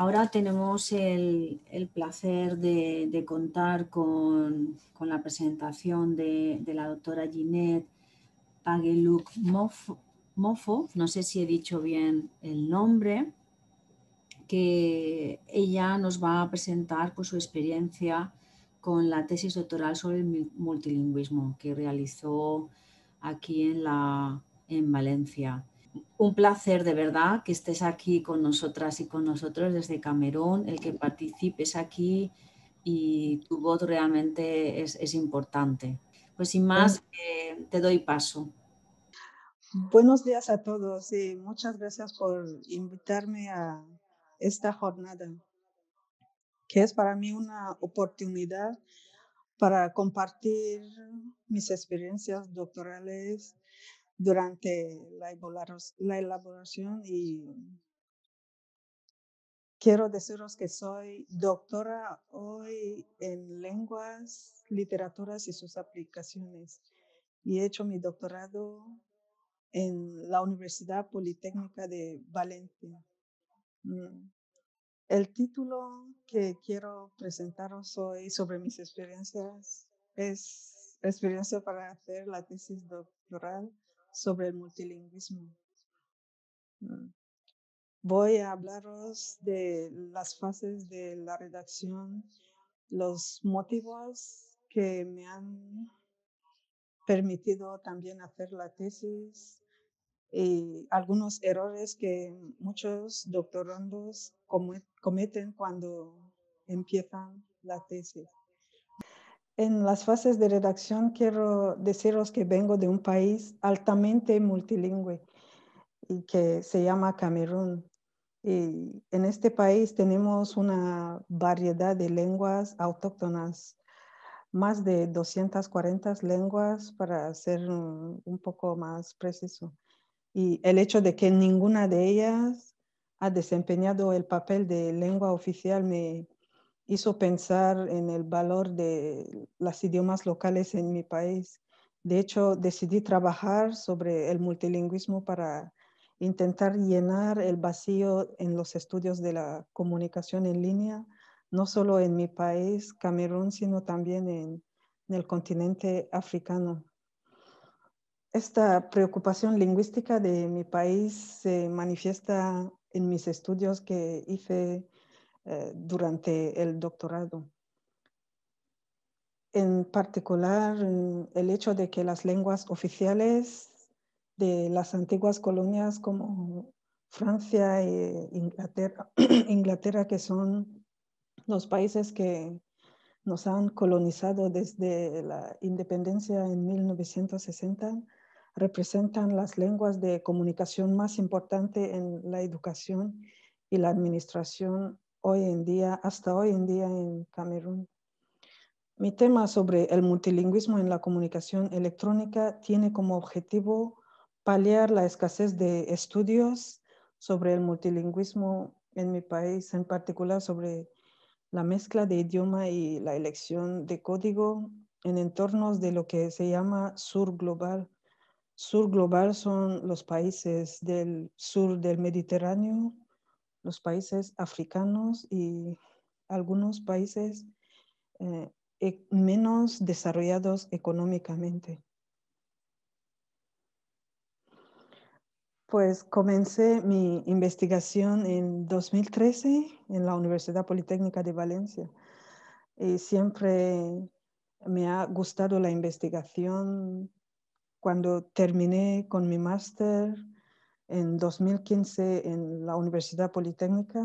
ahora tenemos el, placer de, contar con, la presentación de, la doctora Ginette Pageluk Mofo, no sé si he dicho bien el nombre, que ella nos va a presentar pues, su experiencia con la tesis doctoral sobre el multilingüismo que realizó aquí en, la, en Valencia un placer de verdad que estés aquí con nosotras y con nosotros desde Camerún, el que participes aquí y tu voz realmente es, importante. Pues sin más, eh, te doy paso. Buenos días a todos y muchas gracias por invitarme a esta jornada, que es para mí una oportunidad para compartir mis experiencias doctorales durante la elaboración y quiero deciros que soy doctora hoy en lenguas, literaturas y sus aplicaciones y he hecho mi doctorado en la Universidad Politécnica de Valencia. Mm. El título que quiero presentaros hoy sobre mis experiencias es experiencia para hacer la tesis doctoral sobre el multilingüismo. Mm. Voy a hablaros de las fases de la redacción, los motivos que me han permitido también hacer la tesis y algunos errores que muchos doctorandos cometen cuando empiezan la tesis. En las fases de redacción quiero deciros que vengo de un país altamente multilingüe y que se llama Camerún. Y en este país tenemos una variedad de lenguas autóctonas, más de 240 lenguas para ser un poco más preciso. Y el hecho de que ninguna de ellas ha desempeñado el papel de lengua oficial me, hizo pensar en el valor de los idiomas locales en mi país. De hecho, decidí trabajar sobre el multilingüismo para intentar llenar el vacío en los estudios de la comunicación en línea, no solo en mi país, Camerún, sino también en, en el continente africano. Esta preocupación lingüística de mi país se manifiesta en mis estudios que hice eh, durante el doctorado. En particular, el hecho de que las lenguas oficiales de las antiguas colonias como Francia e Inglaterra, Inglaterra, que son los países que nos han colonizado desde la independencia en 1960, representan las lenguas de comunicación más importantes en la educación y la administración hoy en día, hasta hoy en día en Camerún. Mi tema sobre el multilingüismo en la comunicación electrónica tiene como objetivo paliar la escasez de estudios sobre el multilingüismo en mi país, en particular sobre la mezcla de idioma y la elección de código en entornos de lo que se llama sur global. Sur global son los países del sur del Mediterráneo, los países africanos y algunos países eh, e, menos desarrollados económicamente. Pues comencé mi investigación en 2013 en la Universidad Politécnica de Valencia y siempre me ha gustado la investigación. Cuando terminé con mi máster, en 2015 en la Universidad Politécnica.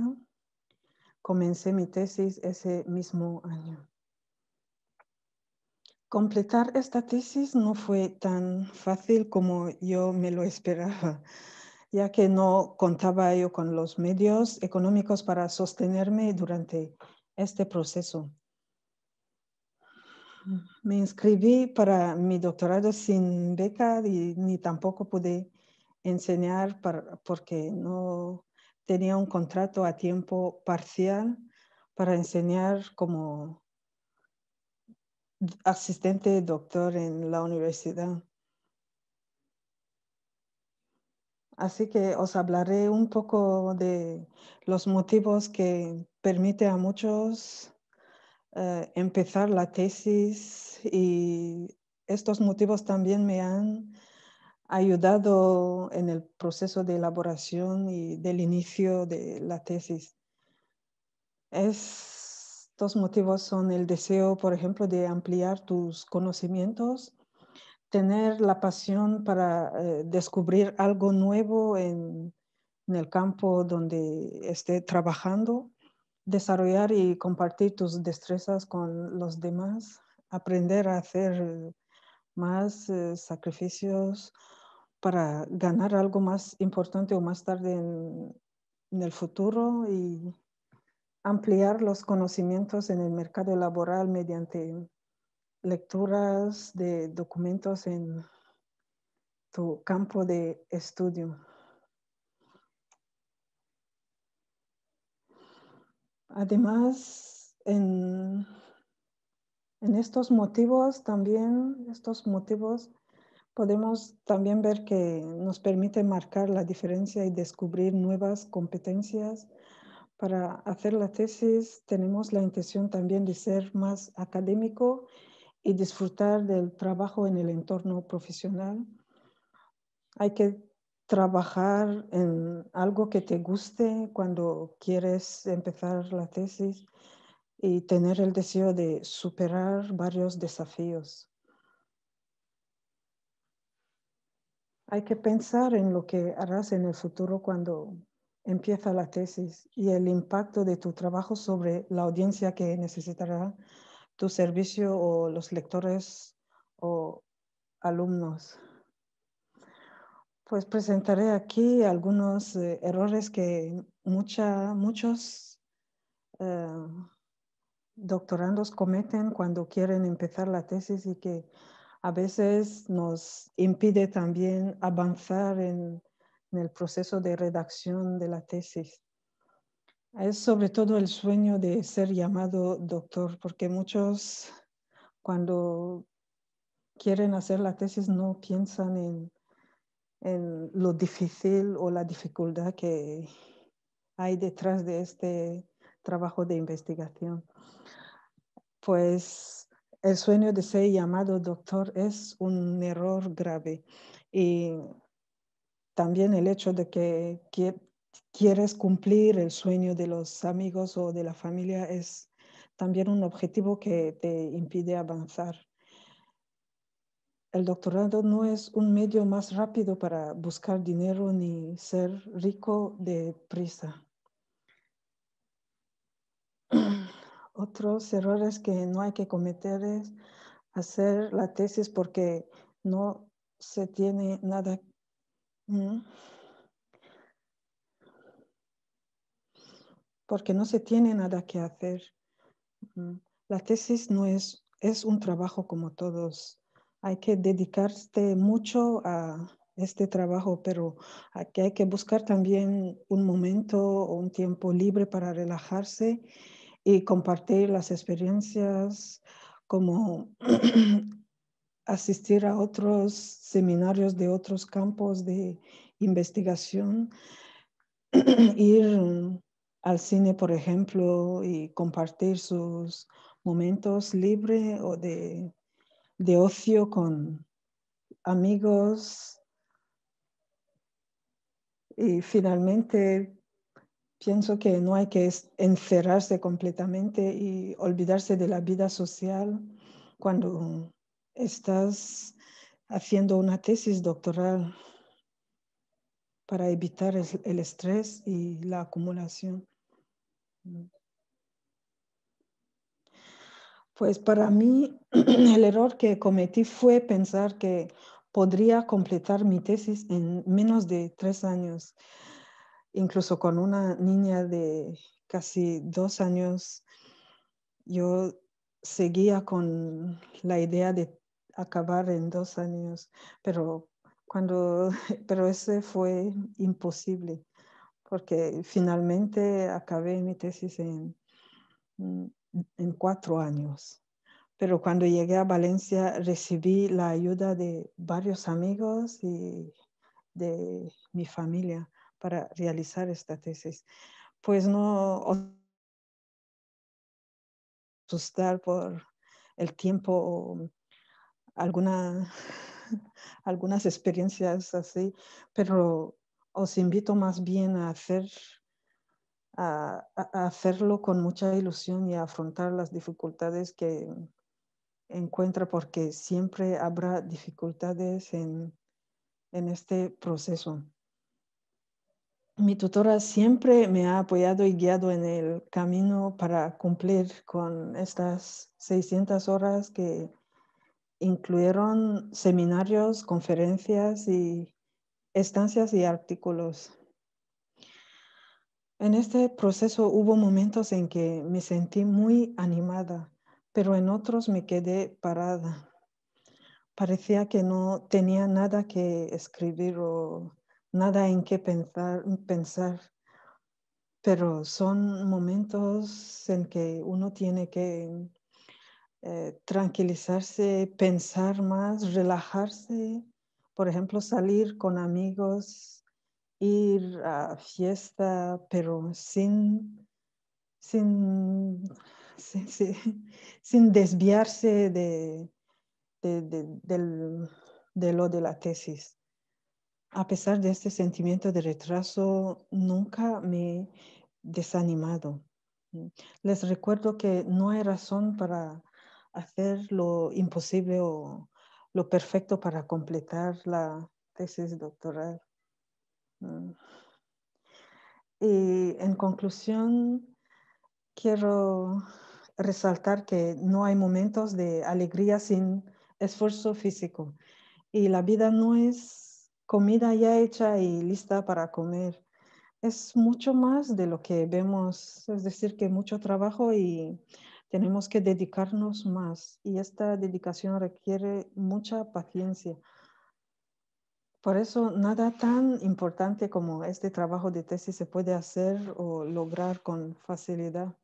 Comencé mi tesis ese mismo año. Completar esta tesis no fue tan fácil como yo me lo esperaba, ya que no contaba yo con los medios económicos para sostenerme durante este proceso. Me inscribí para mi doctorado sin beca y ni tampoco pude enseñar porque no tenía un contrato a tiempo parcial para enseñar como asistente doctor en la universidad. Así que os hablaré un poco de los motivos que permiten a muchos eh, empezar la tesis y estos motivos también me han ayudado en el proceso de elaboración y del inicio de la tesis. Estos motivos son el deseo, por ejemplo, de ampliar tus conocimientos, tener la pasión para eh, descubrir algo nuevo en, en el campo donde esté trabajando, desarrollar y compartir tus destrezas con los demás, aprender a hacer más eh, sacrificios para ganar algo más importante o más tarde en, el futuro y ampliar los conocimientos en el mercado laboral mediante lecturas de documentos en tu campo de estudio. Además, en, en estos motivos también, estos motivos podemos también ver que nos permite marcar la diferencia y descubrir nuevas competencias. Para hacer la tesis tenemos la intención también de ser más académico y disfrutar del trabajo en el entorno profesional. Hay que trabajar en algo que te guste cuando quieres empezar la tesis y tener el deseo de superar varios desafíos. Hay que pensar en lo que harás en el futuro cuando empieza la tesis y el impacto de tu trabajo sobre la audiencia que necesitará tu servicio o los lectores o alumnos. Pues presentaré aquí algunos eh, errores que muchos eh, doctorandos cometen cuando quieren empezar la tesis y que a veces nos impide también avanzar en, el proceso de redacción de la tesis. Es sobre todo el sueño de ser llamado doctor, porque muchos cuando quieren hacer la tesis no piensan en, en lo difícil o la dificultad que hay detrás de este trabajo de investigación. Pues el sueño de ser llamado doctor es un error grave y también el hecho de que quieres cumplir el sueño de los amigos o de la familia es también un objetivo que te impide avanzar. El doctorado no es un medio más rápido para buscar dinero ni ser rico de prisa. Otros errores que no hay que cometer es hacer la tesis porque no se tiene nada. Porque no se tiene nada que hacer. La tesis no es, es un trabajo como todos. Hay que dedicarse mucho a este trabajo, pero aquí hay que buscar también un momento o un tiempo libre para relajarse y compartir las experiencias como asistir a otros seminarios de otros campos de investigación, ir al cine, por ejemplo, y compartir sus momentos libres o de, de ocio con amigos. Y finalmente Pienso que no hay que encerrarse completamente y olvidarse de la vida social cuando estás haciendo una tesis doctoral para evitar el estrés y la acumulación. Pues para mí el error que cometí fue pensar que podría completar mi tesis en menos de tres años incluso con una niña de casi dos años, yo seguía con la idea de acabar en dos años, pero cuando, pero ese fue imposible, porque finalmente acabé mi tesis en, mm, en cuatro años. Pero cuando llegué a Valencia recibí la ayuda de varios amigos y de mi familia para realizar esta tesis. Pues no asustar por el tiempo alguna, algunas experiencias así, pero os invito más bien a hacer a, hacerlo con mucha ilusión y a afrontar las dificultades que encuentra porque siempre habrá dificultades en, en este proceso. Mi tutora siempre me ha apoyado y guiado en el camino para cumplir con estas 600 horas que incluyeron seminarios, conferencias y estancias y artículos. En este proceso hubo momentos en que me sentí muy animada, pero en otros me quedé parada. Parecía que no tenía nada que escribir o nada en qué pensar, pensar. Pero son momentos en que uno tiene que eh, tranquilizarse, pensar más, relajarse, por ejemplo, salir con amigos, ir a fiesta, pero sin, sin, sin, desviarse de, de, lo de la tesis. A pesar de este sentimiento de retraso, nunca me he desanimado. Les recuerdo que no hay razón para hacer lo imposible o lo perfecto para completar la tesis doctoral. Y en conclusión, quiero resaltar que no hay momentos de alegría sin esfuerzo físico y la vida no es comida ya hecha y lista para comer. Es mucho más de lo que vemos, es decir, que mucho trabajo y tenemos que dedicarnos más y esta dedicación requiere mucha paciencia. Por eso nada tan importante como este trabajo de tesis se puede hacer o lograr con facilidad.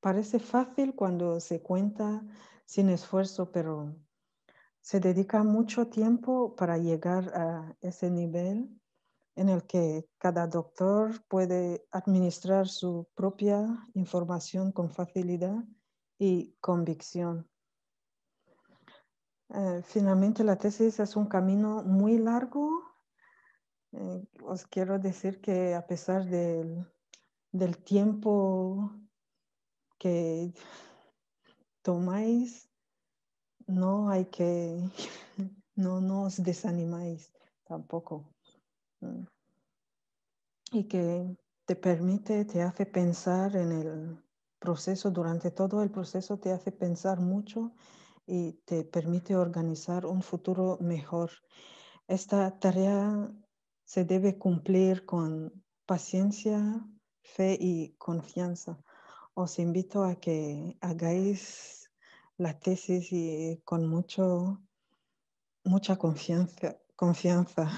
Parece fácil cuando se cuenta sin esfuerzo, pero se dedica mucho tiempo para llegar a ese nivel en el que cada doctor puede administrar su propia información con facilidad y convicción. Eh, finalmente, la tesis es un camino muy largo. Eh, os quiero decir que a pesar del, del tiempo que tomáis, no hay que, no, no os desanimáis tampoco. Mm. Y que te permite, te hace pensar en el proceso, durante todo el proceso te hace pensar mucho y te permite organizar un futuro mejor. Esta tarea se debe cumplir con paciencia, fe y confianza. Os invito a que hagáis la tesis y con mucho, mucha confianza, confianza.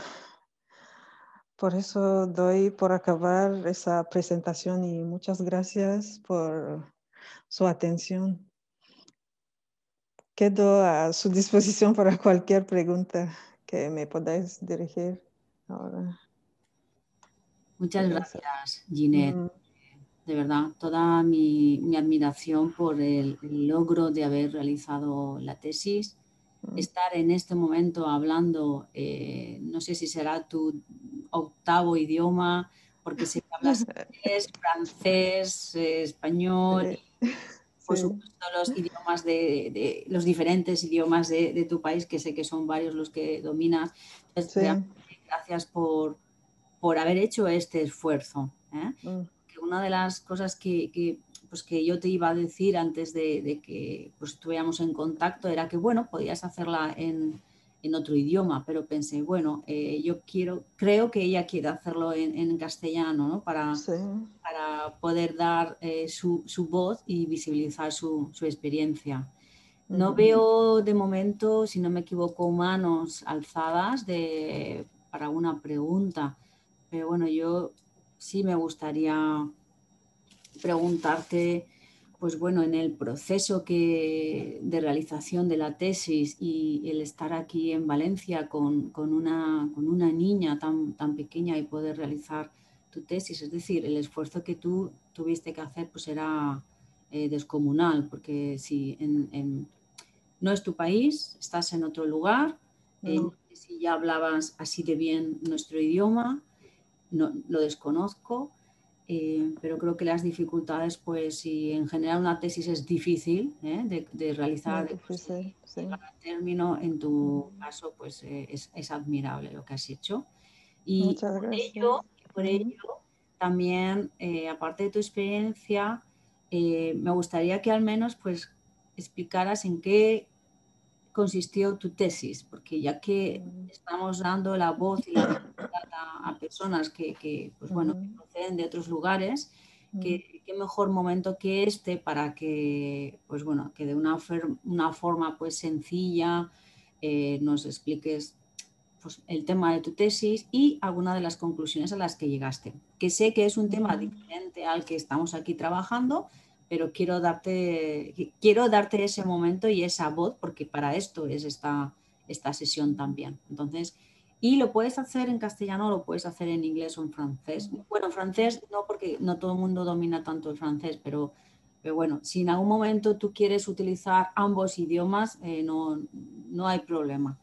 Por eso doy por acabar esa presentación y muchas gracias por su atención. Quedo a su disposición para cualquier pregunta que me podáis dirigir ahora. Muchas gracias, Ginette. Mm. De verdad, toda mi, admiración por el, logro de haber realizado la tesis. Mm. Estar en este momento hablando, eh, no sé si será tu octavo idioma, porque sé que hablas inglés, francés, español, por supuesto los idiomas de, los diferentes idiomas de, tu país, que sé que son varios los que dominas. Gracias por, por haber hecho este esfuerzo. ¿eh? Una de las cosas que, pues que yo te iba a decir antes de, que pues, estuviéramos en contacto era que, bueno, podías hacerla en, en otro idioma, pero pensé, bueno, eh, yo quiero, creo que ella quiere hacerlo en, castellano, ¿no? Para, para poder dar eh, su, su, voz y visibilizar su, su experiencia. No veo de momento, si no me equivoco, manos alzadas de, para una pregunta, pero bueno, yo sí me gustaría preguntarte pues bueno, en el proceso que, de realización de la tesis y el estar aquí en Valencia con, una, con una, niña tan, tan, pequeña y poder realizar tu tesis, es decir, el esfuerzo que tú tuviste que hacer pues era eh, descomunal, porque si no es tu país, estás en otro lugar, eh, si ya hablabas así de bien nuestro idioma, no, lo desconozco, eh, pero creo que las dificultades, pues si en general una tesis es difícil ¿eh? de, realizar, de término, en tu caso, pues eh, es, admirable lo que has hecho. Y por ello, por ello, también, aparte de tu experiencia, me gustaría que al menos pues explicaras en qué consistió tu tesis, porque ya que mm. estamos dando la voz y la a, a personas que, pues bueno, proceden de otros lugares, ¿qué, mejor momento que este para que, pues bueno, que de una, una forma pues sencilla eh, nos expliques pues, el tema de tu tesis y alguna de las conclusiones a las que llegaste. Que sé que es un tema diferente al que estamos aquí trabajando, pero quiero darte, quiero darte ese momento y esa voz, porque para esto es esta, esta sesión también. Entonces, y lo puedes hacer en castellano, lo puedes hacer en inglés o en francés. Bueno, en francés no, porque no todo el mundo domina tanto el francés, pero, pero bueno, si en algún momento tú quieres utilizar ambos idiomas, eh, no, no hay problema.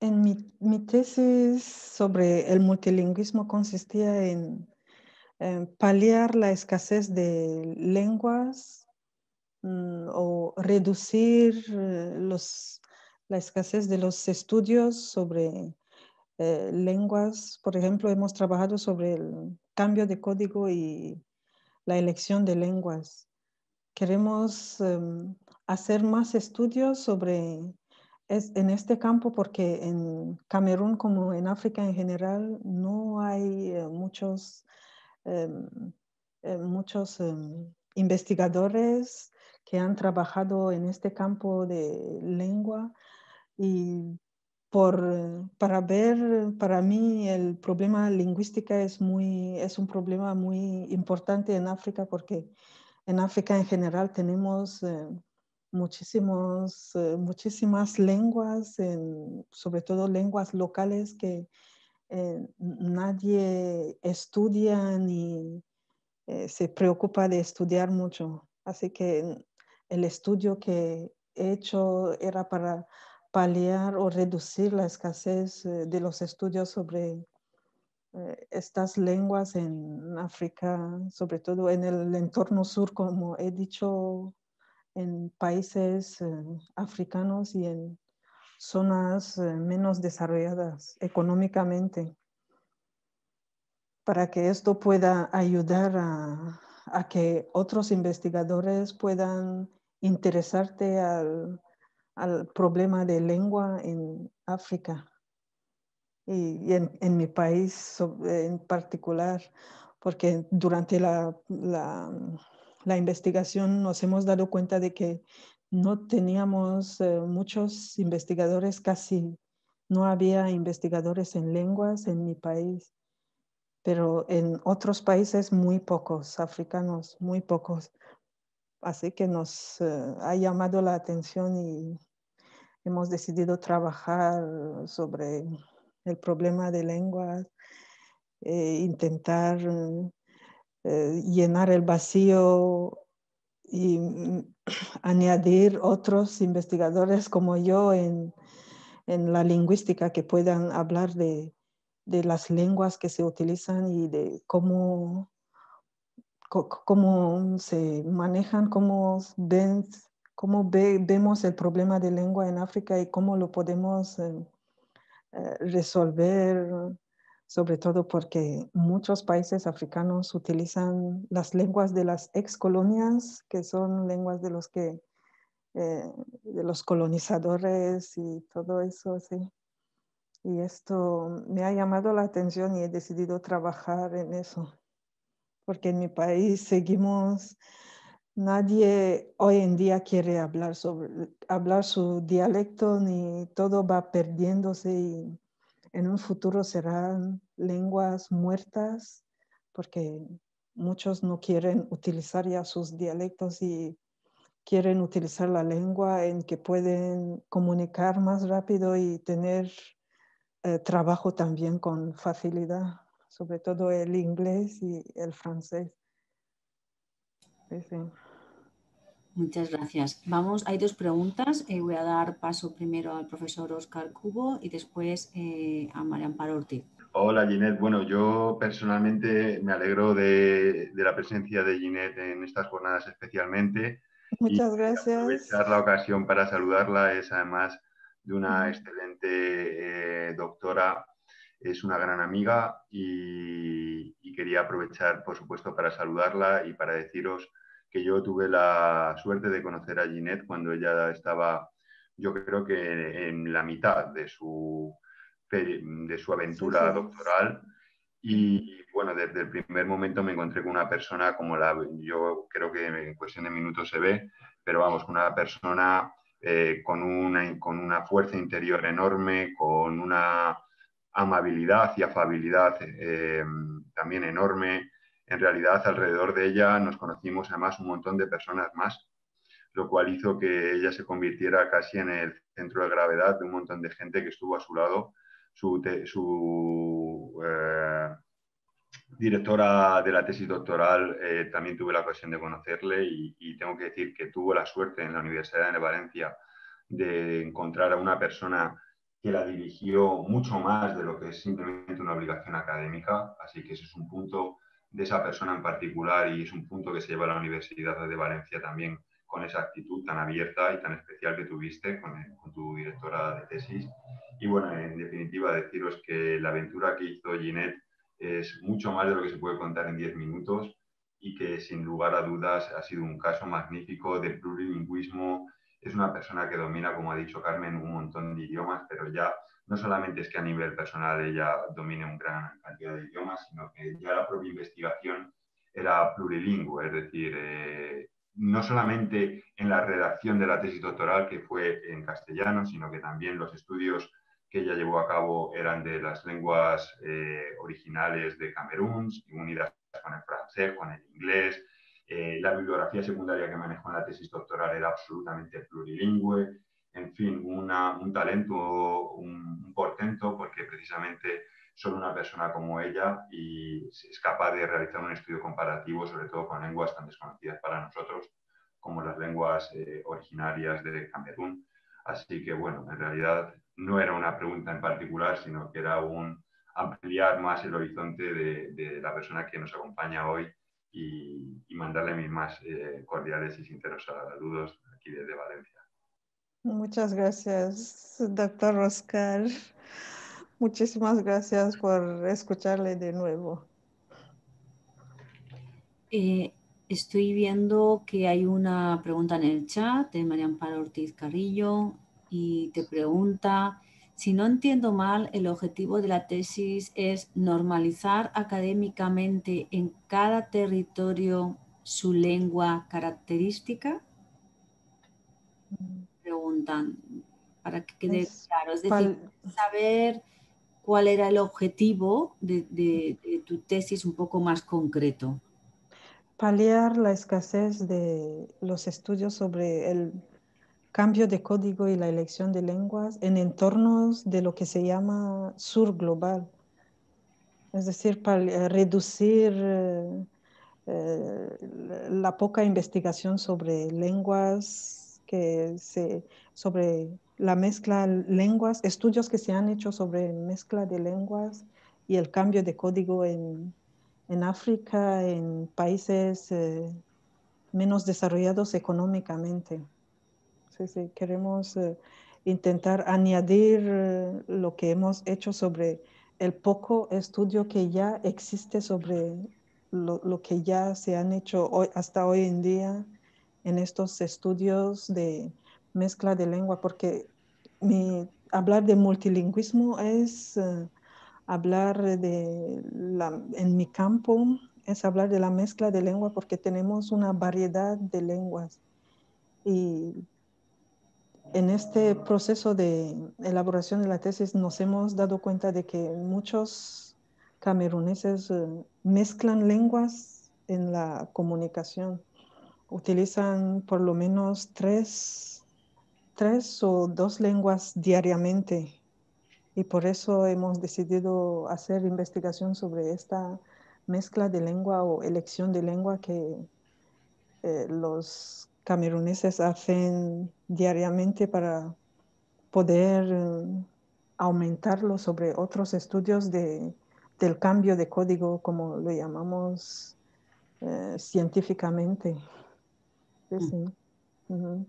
En mi, mi, tesis sobre el multilingüismo consistía en paliar la escasez de lenguas mm, o reducir eh, los, la escasez de los estudios sobre eh, lenguas. Por ejemplo, hemos trabajado sobre el cambio de código y la elección de lenguas. Queremos em, hacer más estudios sobre en este campo porque en Camerún como en África en general no hay muchos Em, em, muchos em, investigadores que han trabajado en este campo de lengua y por, para ver, para mí el problema lingüística es, muy, es un problema muy importante en África porque en África en general tenemos muchísimos, eh, muchísimas lenguas, sobre todo lenguas locales que eh, nadie estudia ni eh, se preocupa de estudiar mucho. Así que el estudio que he hecho era para paliar o reducir la escasez eh, de los estudios sobre estas lenguas en África, sobre todo en el entorno sur, como he dicho, en países africanos y en zonas eh, menos desarrolladas económicamente, para que esto pueda ayudar a, que otros investigadores puedan interesarte al, problema de lengua en África y, en, mi país en particular, porque durante la, la investigación nos hemos dado cuenta de que no teníamos eh, muchos investigadores, casi no había investigadores en lenguas en mi país, pero en otros países muy pocos, africanos, muy pocos. Así que nos eh, ha llamado la atención y hemos decidido trabajar sobre el problema de lenguas, e intentar eh, llenar el vacío y mm, añadir otros investigadores como yo en, la lingüística que puedan hablar de, las lenguas que se utilizan y de cómo, cómo se manejan, cómo, ven, cómo vemos el problema de lengua en África y cómo lo podemos eh, eh, resolver sobre todo porque muchos países africanos utilizan las lenguas de las ex colonias, que son lenguas de los que eh, de los colonizadores y todo eso, sí. Y esto me ha llamado la atención y he decidido trabajar en eso, porque en mi país seguimos, nadie hoy en día quiere hablar sobre hablar su dialecto ni todo va perdiéndose y en un futuro serán lenguas muertas porque muchos no quieren utilizar ya sus dialectos y quieren utilizar la lengua en que pueden comunicar más rápido y tener eh, trabajo también con facilidad, sobre todo el inglés y el francés. Muchas gracias. Vamos, hay dos preguntas. Eh, voy a dar paso primero al profesor Oscar Cubo y después eh, a María Amparo Ortiz. Hola Ginette. Bueno, yo personalmente me alegro de, la presencia de Ginette en estas jornadas especialmente. Muchas gracias. Aprovechar la ocasión para saludarla es además de una excelente eh, doctora, es una gran amiga y, quería aprovechar, por supuesto, para saludarla y para deciros que yo tuve la suerte de conocer a Ginette cuando ella estaba, yo creo que en la mitad de su, de su aventura doctoral. Y bueno, desde el primer momento me encontré con una persona como la, yo creo que en cuestión de minutos se ve, pero vamos, una persona eh, con, una, con una fuerza interior enorme, con una amabilidad y afabilidad eh, también enorme. En realidad, alrededor de ella nos conocimos además un montón de personas más, lo cual hizo que ella se convirtiera casi en el centro de gravedad de un montón de gente que estuvo a su lado. Su, eh, directora de la tesis doctoral eh, también tuve la ocasión de conocerle y, tengo que decir que tuvo la suerte en la Universidad de Valencia de encontrar a una persona que la dirigió mucho más de lo que es simplemente una obligación académica, así que ese es un punto de esa persona en particular y es un punto que se lleva a la Universidad de Valencia también con esa actitud tan abierta y tan especial que tuviste con, con tu directora de tesis. Y bueno, en definitiva, deciros que la aventura que hizo Ginette es mucho más de lo que se puede contar en 10 minutos y que sin lugar a dudas ha sido un caso magnífico de plurilingüismo. Es una persona que domina, como ha dicho Carmen, un montón de idiomas, pero ya no solamente es que a nivel personal ella domine un gran cantidad de idiomas, sino que ya la propia investigación era plurilingüe, es decir, eh, no solamente en la redacción de la tesis doctoral, que fue en castellano, sino que también los estudios que ella llevó a cabo eran de las lenguas eh, originales de Camerún, unidas con el francés, con el inglés. Eh, la bibliografía secundaria que manejó en la tesis doctoral era absolutamente plurilingüe. En fin, un talento, un, portento, porque precisamente solo una persona como ella y es capaz de realizar un estudio comparativo, sobre todo con lenguas tan desconocidas para nosotros como las lenguas eh, originarias de Camerún. Así que, bueno, en realidad no era una pregunta en particular, sino que era un ampliar más el horizonte de, la persona que nos acompaña hoy y, mandarle mis más eh, cordiales y sinceros saludos aquí desde Valencia. Muchas gracias, doctor Oscar. Muchísimas gracias por escucharle de nuevo. Eh, estoy viendo que hay una pregunta en el chat de María Amparo Ortiz Carrillo y te pregunta, si no entiendo mal, el objetivo de la tesis es normalizar académicamente en cada territorio su lengua característica. Preguntan, para que quede claro, es decir, saber cuál era el objetivo de, de tu tesis un poco más concreto paliar la escasez de los estudios sobre el cambio de código y la elección de lenguas en entornos de lo que se llama sur global. Es decir, para eh, reducir eh, eh, la poca investigación sobre lenguas, que se, sobre la mezcla lenguas, estudios que se han hecho sobre mezcla de lenguas y el cambio de código en, en África, en países menos desarrollados económicamente queremos eh, intentar añadir eh, lo que hemos hecho sobre el poco estudio que ya existe sobre lo, que ya se han hecho hasta hoy en día en estos estudios de mezcla de lengua, porque hablar de multilingüismo es eh, hablar de, la, en mi campo, es hablar de la mezcla de lengua porque tenemos una variedad de lenguas. Y en este proceso de elaboración de la tesis nos hemos dado cuenta de que muchos cameruneses eh, mezclan lenguas en la comunicación. Utilizan por lo menos tres, tres o dos lenguas diariamente y por eso hemos decidido hacer investigación sobre esta mezcla de lengua o elección de lengua que eh, los cameruneses hacen diariamente para poder eh, aumentarlo sobre otros estudios de, del cambio de código, como lo llamamos eh, científicamente. Mm.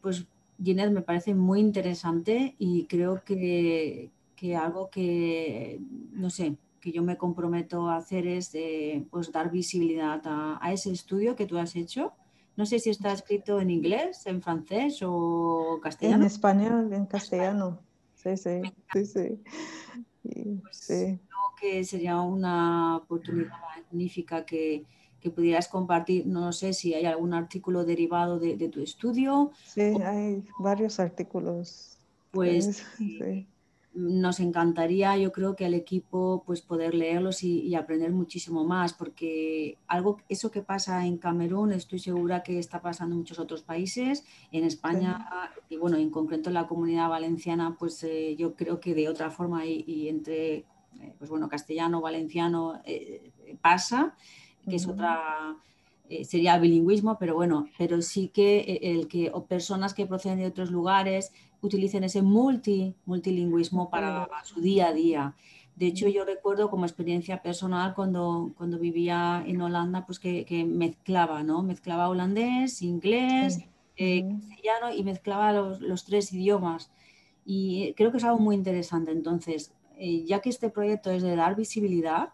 pues Ginette me parece muy interesante y creo que, que, algo que, no sé, que yo me comprometo a hacer es pues dar visibilidad a, a, ese estudio que tú has hecho no sé si está escrito en inglés, en francés o castellano. En español, en castellano. Sí, sí, sí, sí. Pues Creo que sería una oportunidad magnífica que, pudieras compartir. No sé si hay algún artículo derivado de, tu estudio. Sí, hay varios artículos. Pues sí nos encantaría, yo creo que al equipo, pues poder leerlos y, aprender muchísimo más, porque algo, eso que pasa en Camerún, estoy segura que está pasando en muchos otros países, en España y bueno, en concreto en la comunidad valenciana, pues eh, yo creo que de otra forma y, entre, eh, pues bueno, castellano, valenciano eh, pasa, que es otra sería bilingüismo, pero bueno, pero sí que el que o personas que proceden de otros lugares utilicen ese multi, multilingüismo para su día a día. De hecho, yo recuerdo como experiencia personal cuando, cuando vivía en Holanda, pues que, mezclaba, ¿no? Mezclaba holandés, inglés, eh, castellano y mezclaba los, tres idiomas. Y creo que es algo muy interesante. Entonces, eh, ya que este proyecto es de dar visibilidad,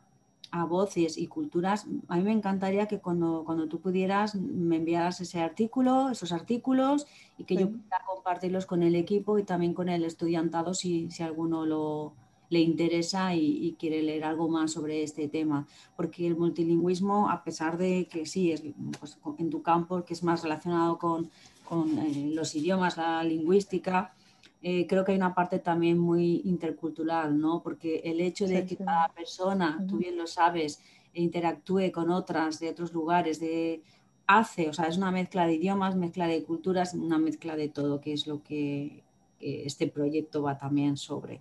a voces y culturas, a mí me encantaría que cuando, cuando tú pudieras me enviaras ese artículo, esos artículos y que yo pudiera compartirlos con el equipo y también con el estudiantado si, si alguno lo, le interesa y, quiere leer algo más sobre este tema. Porque el multilingüismo, a pesar de que sí, es pues, en tu campo, que es más relacionado con, con eh, los idiomas, la lingüística, eh, creo que hay una parte también muy intercultural, ¿no? Porque el hecho de que cada persona, tú bien lo sabes, interactúe con otras de otros lugares, de hace, o sea, es una mezcla de idiomas, mezcla de culturas, una mezcla de todo, que es lo que este proyecto va también sobre.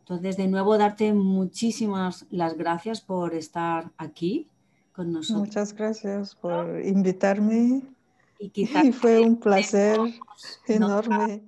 Entonces, de nuevo, darte muchísimas las gracias por estar aquí con nosotros. Muchas gracias por invitarme. Y, y fue un placer enorme